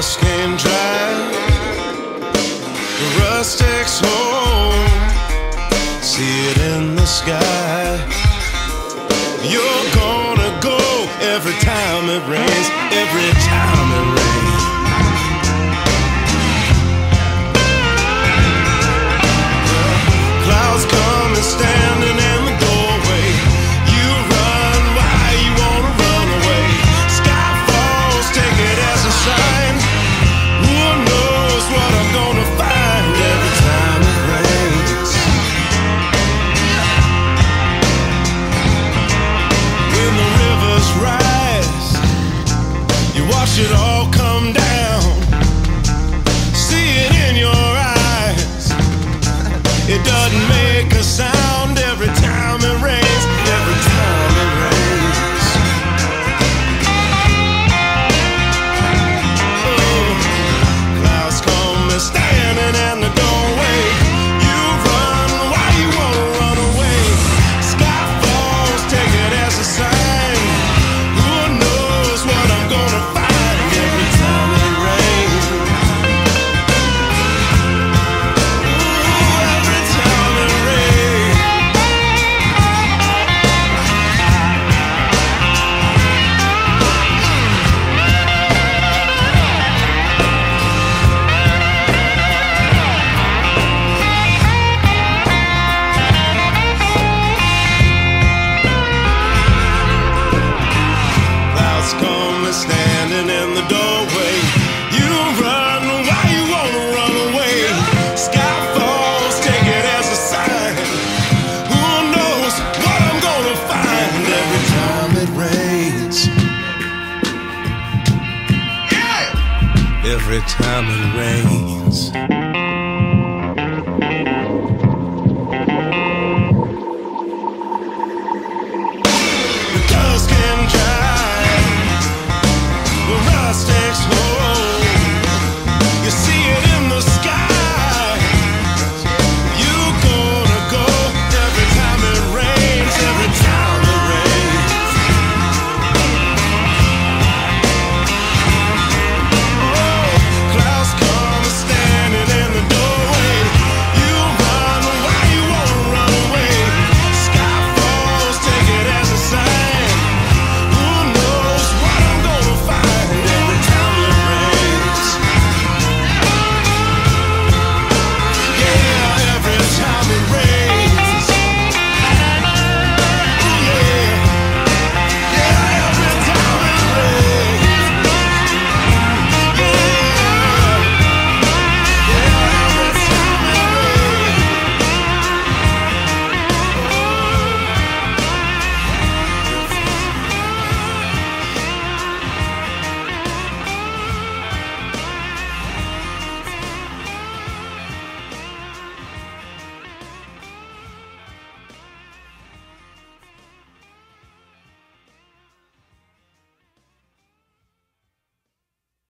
dusk can drive the rustic's home see it in the sky. You're gonna go every time it rains every time it rains. every time it rains.